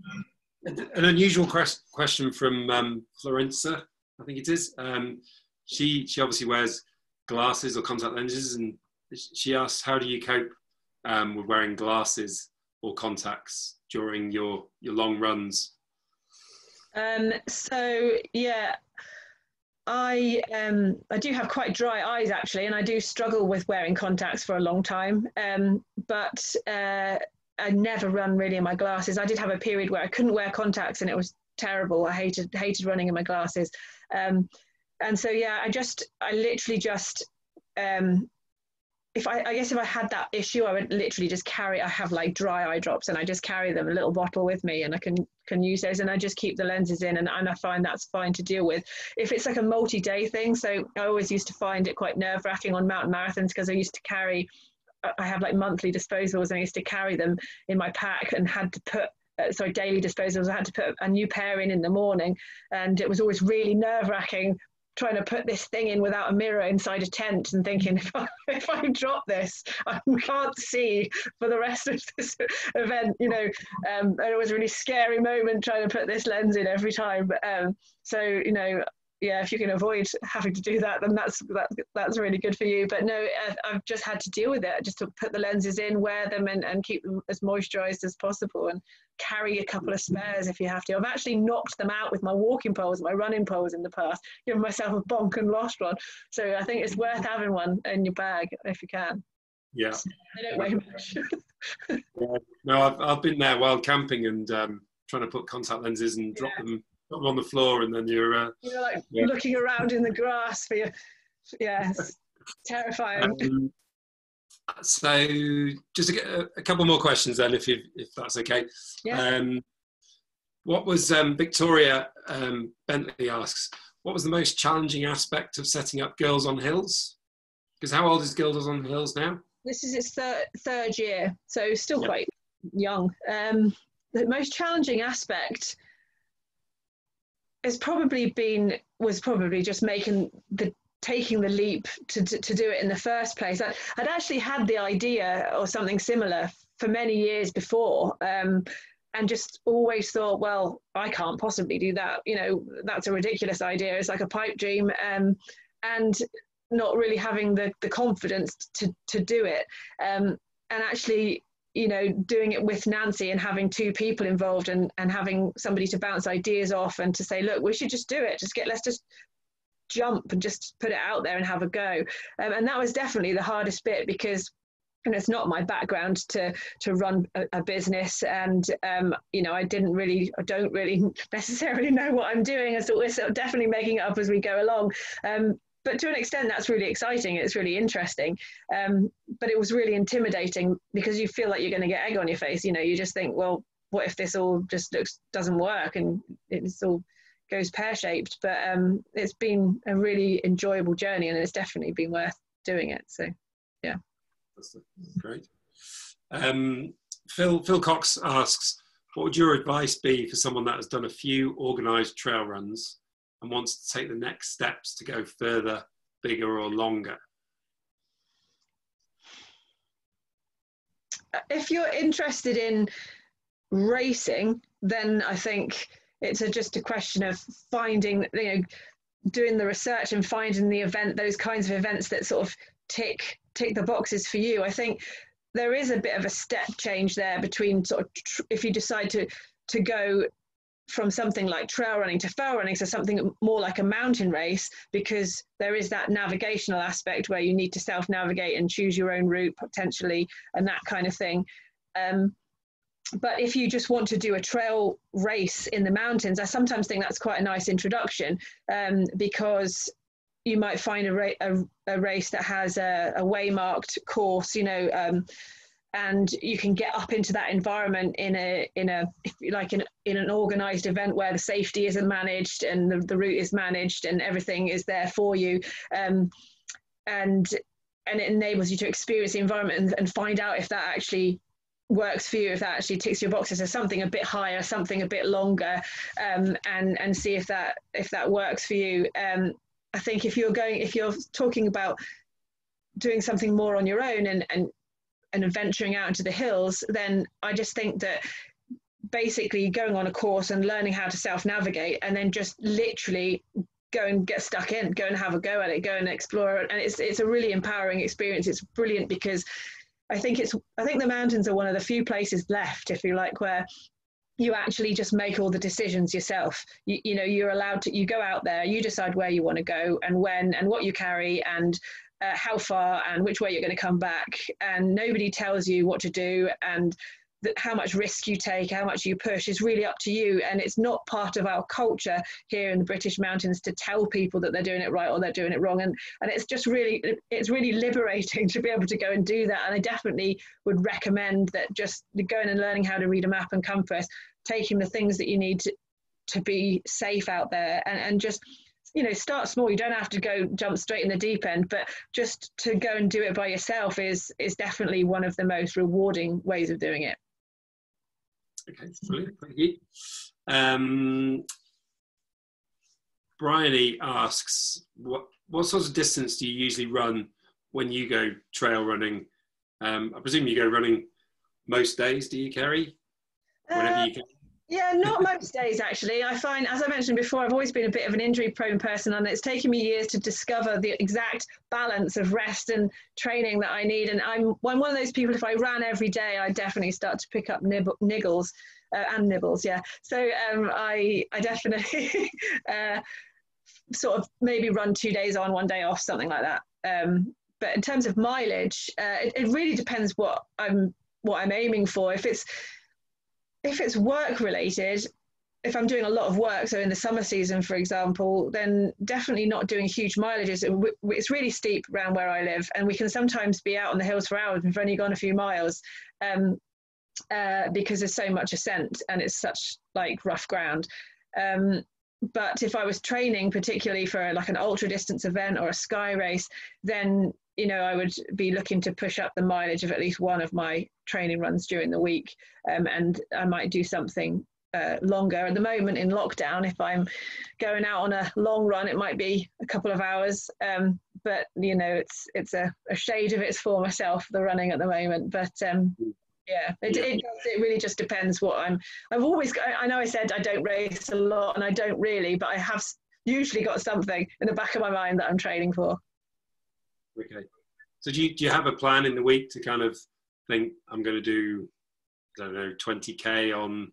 an unusual question from um, Florenza I think it is. Um, she she obviously wears glasses or contact lenses and she asks how do you cope um, with wearing glasses or contacts during your your long runs? Um, so yeah I um I do have quite dry eyes actually, and I do struggle with wearing contacts for a long time. Um, but uh, I never run really in my glasses. I did have a period where I couldn't wear contacts, and it was terrible. I hated hated running in my glasses. Um, and so yeah, I just I literally just um, if I, I guess if I had that issue, I would literally just carry. I have like dry eye drops, and I just carry them a little bottle with me, and I can can use those, and I just keep the lenses in, and, and I find that's fine to deal with. If it's like a multi-day thing, so I always used to find it quite nerve-wracking on mountain marathons because I used to carry. I have like monthly disposals, and I used to carry them in my pack, and had to put uh, sorry, daily disposals. I had to put a new pair in in the morning, and it was always really nerve wracking trying to put this thing in without a mirror inside a tent and thinking *laughs* if I, if I drop this I can't see for the rest of this event you know. Um, and it was a really scary moment trying to put this lens in every time. Um, so you know yeah, if you can avoid having to do that, then that's that, that's really good for you. But no, I've just had to deal with it. Just to put the lenses in, wear them, and, and keep them as moisturised as possible, and carry a couple of spares if you have to. I've actually knocked them out with my walking poles, my running poles in the past, given myself a bonk and lost one. So I think it's worth having one in your bag if you can. Yeah, they don't weigh much. *laughs* yeah. No, I've, I've been there while camping and um, trying to put contact lenses and drop yeah. them on the floor, and then you're uh, you're like yeah. looking around in the grass for your yeah, terrifying. Um, so just a, a, couple more questions then, if you if that's okay. Yeah. Um, what was um, Victoria um, Bentley asks? What was the most challenging aspect of setting up Girls on Hills? Because how old is Girls on Hills now? This is its third third year, so still quite young. Um, the most challenging aspect has probably been was probably just making the taking the leap to, to, to do it in the first place. I, would actually had the idea or something similar for many years before. Um, and just always thought, well, I can't possibly do that. You know, that's a ridiculous idea. It's like a pipe dream. Um, and not really having the, the confidence to, to do it. Um, and actually you know, doing it with Nancy and having two people involved and, and having somebody to bounce ideas off and to say, look, we should just do it. Just get, let's just jump and just put it out there and have a go. Um, and that was definitely the hardest bit because and it's not my background to to run a, a business and um, you know I didn't really I don't really *laughs* necessarily know what I'm doing so we're sort of definitely making it up as we go along um, but to an extent that's really exciting. It's really interesting. Um, but it was really intimidating because you feel like you're going to get egg on your face you know you just think well what if this all just looks doesn't work and it's all goes pear-shaped? But um, it's been a really enjoyable journey and it's definitely been worth doing it so yeah. That's great. Um, phil phil cox asks what would your advice be for someone that has done a few organized trail runs and wants to take the next steps to go further, bigger, or longer? If you're interested in racing, then I think it's a, just a question of finding, you know, doing the research and finding the event, those kinds of events that sort of tick tick the boxes for you. I think there is a bit of a step change there between sort of tr- if you decide to to go from something like trail running to fell running to something more like a mountain race because there is that navigational aspect where you need to self navigate and choose your own route potentially and that kind of thing. Um, but if you just want to do a trail race in the mountains, I sometimes think that's quite a nice introduction um, because you might find a, ra- a, a race that has a, a waymarked course, you know, um, and you can get up into that environment in a in a like in, in an organized event where the safety isn't managed and the, the route is managed and everything is there for you um, and and it enables you to experience the environment and, and find out if that actually works for you if that actually ticks your boxes. Or something a bit higher something a bit longer um, and and see if that if that works for you. Um, i think if you're going if you're talking about doing something more on your own and and and venturing out into the hills, then I just think that basically going on a course and learning how to self navigate and then just literally go and get stuck in, go and have a go at it, go and explore it. And it's, it's a really empowering experience. It's brilliant because I think it's, I think the mountains are one of the few places left, if you like, where you actually just make all the decisions yourself. You, you know, you're allowed to, you go out there, you decide where you want to go and when and what you carry and uh, how far and which way you're going to come back and nobody tells you what to do and how much risk you take how much you push is really up to you and it's not part of our culture here in the british mountains to tell people that they're doing it right or they're doing it wrong and and it's just really it's really liberating *laughs* to be able to go and do that and i definitely would recommend that just going and learning how to read a map and compass taking the things that you need to to be safe out there and, and just you know start small. You don't have to go jump straight in the deep end but just to go and do it by yourself is is definitely one of the most rewarding ways of doing it. Okay brilliant. Thank you. Um, Bryony asks what what sort of distance do you usually run when you go trail running? Um, I presume you go running most days do you Keri? Whenever uh, you can Yeah, not most days actually. I find, as I mentioned before, I've always been a bit of an injury prone person, and it's taken me years to discover the exact balance of rest and training that I need. And I'm, I'm one of those people, if I ran every day, I'd definitely start to pick up nib- niggles uh, and nibbles. Yeah. So um, I, I definitely *laughs* uh, sort of maybe run two days on, one day off, something like that. Um, but in terms of mileage, uh, it, it really depends what I'm what I'm aiming for. If it's if it's work related, if I'm doing a lot of work, so in the summer season, for example, then definitely not doing huge mileages. It's really steep around where I live, and we can sometimes be out on the hills for hours. We've only gone a few miles um, uh, because there's so much ascent and it's such like rough ground. Um, but if I was training, particularly for like an ultra distance event or a sky race, then you know I would be looking to push up the mileage of at least one of my training runs during the week, um, and I might do something uh, longer. At the moment in lockdown, if I'm going out on a long run, it might be a couple of hours. Um, but you know, it's it's a, a, shade of its former self, the running at the moment. But um, yeah, it, it, it really just depends what I'm. I've always. I know I said I don't race a lot, and I don't really, but I have usually got something in the back of my mind that I'm training for. Okay. So do you do you have a plan in the week to kind of think I'm going to do, I don't know, 20k on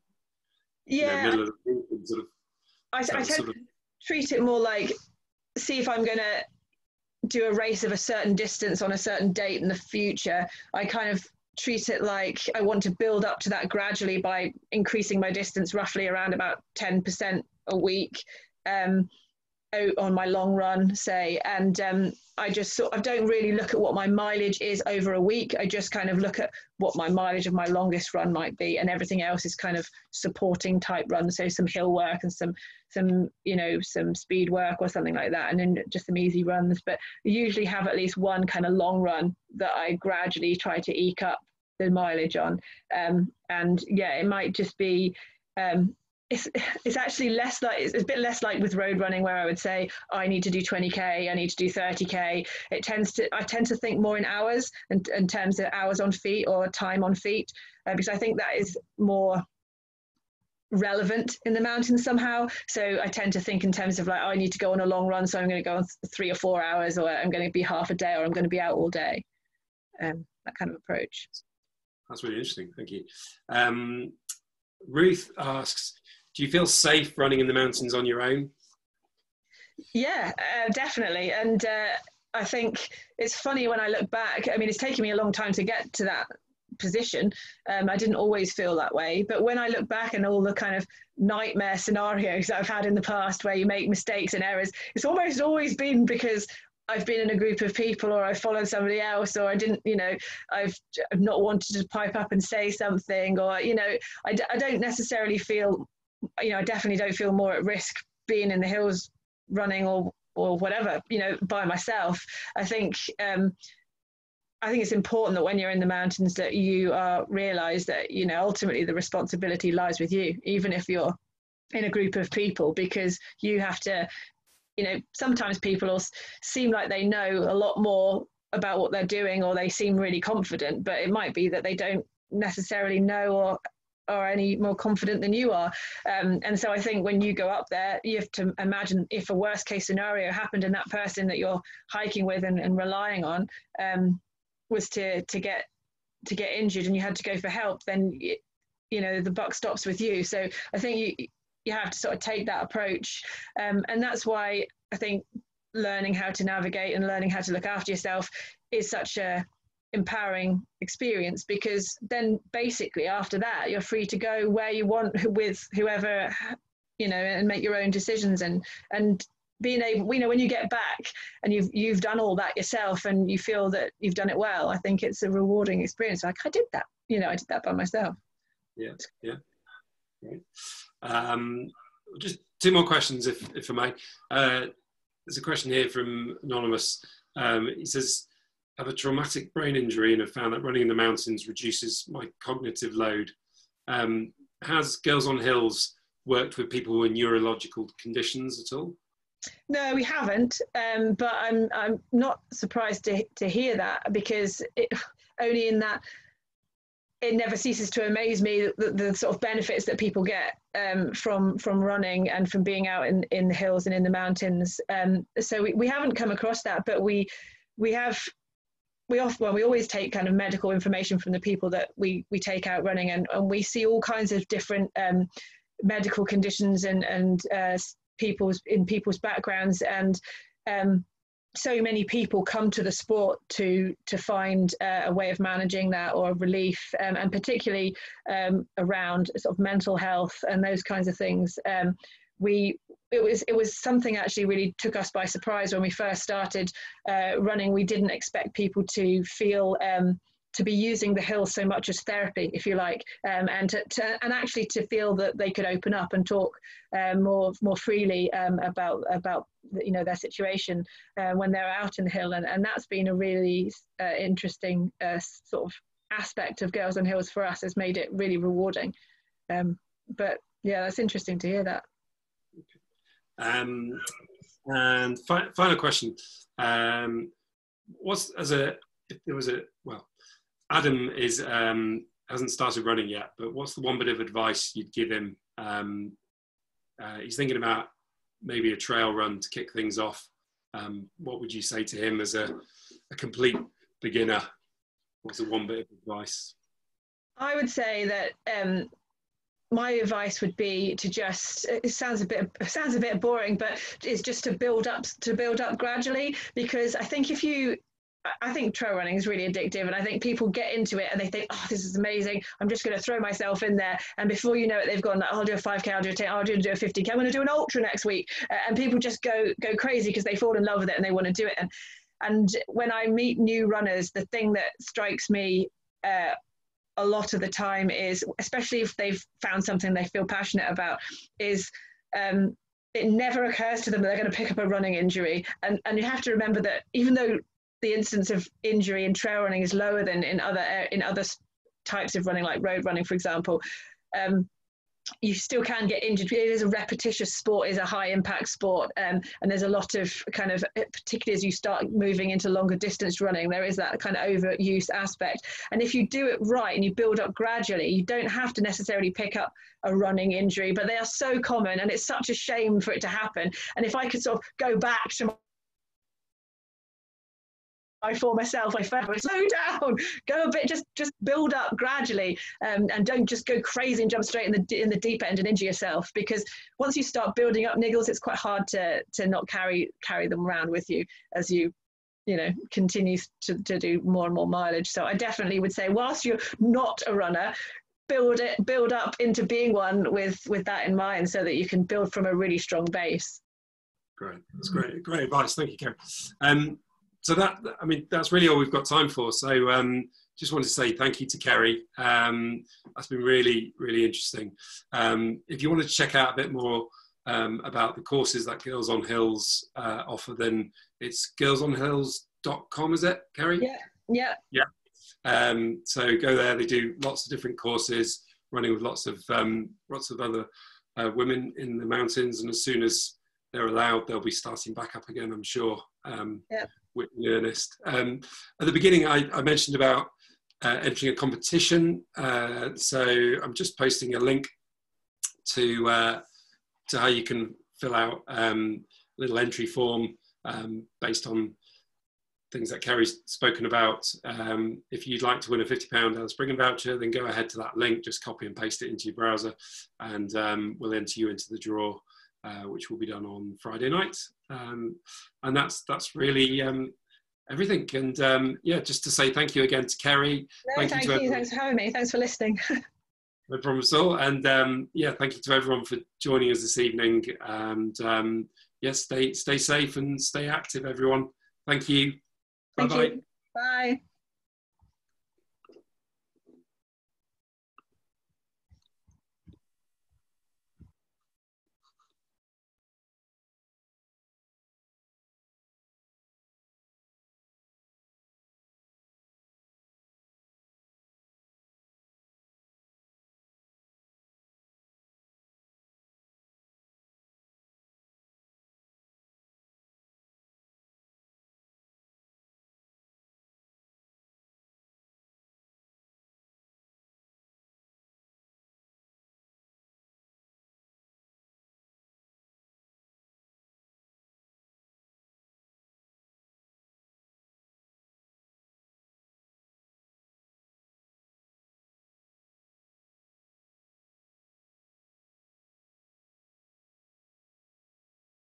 yeah, you know, middle of the week sort of. I, I tend sort of... to treat it more like see if I'm going to do a race of a certain distance on a certain date in the future. I kind of treat it like I want to build up to that gradually by increasing my distance roughly around about 10% a week. Um, on my long run, say, and um, I just sort of don't really look at what my mileage is over a week. I just kind of look at what my mileage of my longest run might be, and everything else is kind of supporting type runs. So some hill work and some some you know some speed work or something like that, and then just some easy runs. But I usually have at least one kind of long run that I gradually try to eke up the mileage on, um, and yeah, it might just be. Um, it's it's actually less like it's a bit less like with road running where I would say oh, I need to do 20k, I need to do 30k. It tends to I tend to think more in hours and in, terms of hours on feet or time on feet uh, because I think that is more relevant in the mountains somehow. So I tend to think in terms of like oh, I need to go on a long run, so I'm going to go on three or four hours, or I'm going to be half a day, or I'm going to be out all day. Um, that kind of approach. That's really interesting. Thank you. Um, Ruth asks, do you feel safe running in the mountains on your own? Yeah, uh, definitely. And uh, I think it's funny when I look back. I mean, it's taken me a long time to get to that position. Um, I didn't always feel that way. But when I look back and all the kind of nightmare scenarios that I've had in the past where you make mistakes and errors, it's almost always been because I've been in a group of people or I've followed somebody else or I didn't, you know, I've, I've not wanted to pipe up and say something or, you know, I d- I don't necessarily feel you know, I definitely don't feel more at risk being in the hills running or or whatever, you know, by myself. I think um, I think it's important that when you're in the mountains that you uh, realize that you know ultimately the responsibility lies with you, even if you're in a group of people, because you have to. You know, sometimes people seem like they know a lot more about what they're doing, or they seem really confident, but it might be that they don't necessarily know or are any more confident than you are. Um, and so I think when you go up there, you have to imagine if a worst case scenario happened and that person that you're hiking with and, and relying on um, was to, to get to get injured and you had to go for help, then you know the buck stops with you. So I think you you have to sort of take that approach, um, and that's why I think learning how to navigate and learning how to look after yourself is such a empowering experience because then basically after that you're free to go where you want with whoever you know and make your own decisions. And and being able you know when you get back and you've you've done all that yourself and you feel that you've done it well i think it's a rewarding experience. Like i did that you know i did that by myself. Yeah yeah. Right um, just two more questions if if i may. Uh, there's a question here from anonymous. Um, he says have a traumatic brain injury and have found that running in the mountains reduces my cognitive load. Um, has Girls on Hills worked with people with neurological conditions at all? No, we haven't. Um, but I'm I'm not surprised to to hear that because it, only in that it never ceases to amaze me the, the sort of benefits that people get um, from from running and from being out in, in the hills and in the mountains. Um, so we, we haven't come across that, but we we have we often well, we always take kind of medical information from the people that we we take out running, and, and we see all kinds of different um, medical conditions and and uh, people's in people's backgrounds and um, so many people come to the sport to to find uh, a way of managing that or relief, um, and particularly um, around sort of mental health and those kinds of things. Um, we it was it was something actually really took us by surprise when we first started uh, running. We didn't expect people to feel um, to be using the hill so much as therapy, if you like, um, and to, to, and actually to feel that they could open up and talk um, more more freely um, about about you know their situation uh, when they're out in the hill, and, and that's been a really uh, interesting uh, sort of aspect of Girls on Hills for us. Has made it really rewarding. Um, but yeah, that's interesting to hear that. Um, and fi- final question: um, What's as a if there was a well Adam is um, hasn't started running yet, but what's the one bit of advice you'd give him? Um, uh, he's thinking about maybe a trail run to kick things off. Um, what would you say to him as a, a complete beginner? What's the one bit of advice? I would say that um, my advice would be to just it sounds a bit sounds a bit boring but it's just to build up to build up gradually because i think if you I think trail running is really addictive, and I think people get into it and they think, "Oh, this is amazing! I'm just going to throw myself in there." And before you know it, they've gone, "I'll do a 5k, I'll do a 10, I'll do a 50k, I'm going to do an ultra next week," uh, and people just go go crazy because they fall in love with it and they want to do it. And and when I meet new runners, the thing that strikes me uh, a lot of the time is, especially if they've found something they feel passionate about, is um, it never occurs to them that they're going to pick up a running injury. And, and you have to remember that even though the incidence of injury in trail running is lower than in other in other types of running, like road running, for example. Um, you still can get injured. It is a repetitious sport, is a high impact sport, um, and there's a lot of kind of, particularly as you start moving into longer distance running, there is that kind of overuse aspect. And if you do it right and you build up gradually, you don't have to necessarily pick up a running injury, but they are so common, and it's such a shame for it to happen. And if I could sort of go back to for myself, I felt slow *laughs* down, go a bit, just just build up gradually, um, and don't just go crazy and jump straight in the in the deep end and injure yourself. Because once you start building up niggles, it's quite hard to to not carry carry them around with you as you you know continue to, to do more and more mileage. So I definitely would say, whilst you're not a runner, build it build up into being one with with that in mind, so that you can build from a really strong base. Great, that's great, great advice. Thank you, Karen. Um, so that I mean that's really all we've got time for. So um, just wanted to say thank you to Keri. Um, that's been really really interesting. Um, if you want to check out a bit more um, about the courses that Girls on Hills uh, offer, then it's girlsonhills.com. Is it, Keri? Yeah. Yeah. Yeah. Um, so go there. They do lots of different courses, running with lots of um, lots of other uh, women in the mountains, and as soon as they're allowed, they'll be starting back up again. I'm sure. Um, yeah in earnest. Um, at the beginning, I, I mentioned about uh, entering a competition. Uh, so I'm just posting a link to uh, to how you can fill out um, a little entry form um, based on things that Keri's spoken about. Um, if you'd like to win a £50 Ellis Brigham voucher, then go ahead to that link, just copy and paste it into your browser, and um, we'll enter you into the draw uh, which will be done on Friday night. Um, and that's that's really um, everything. And um, yeah, just to say thank you again to Keri. No, thank, thank you. you. Thanks for having me. Thanks for listening. *laughs* no problem at all. And um, yeah, thank you to everyone for joining us this evening. And um, yes, stay stay safe and stay active, everyone. Thank you. Thank bye bye. Bye.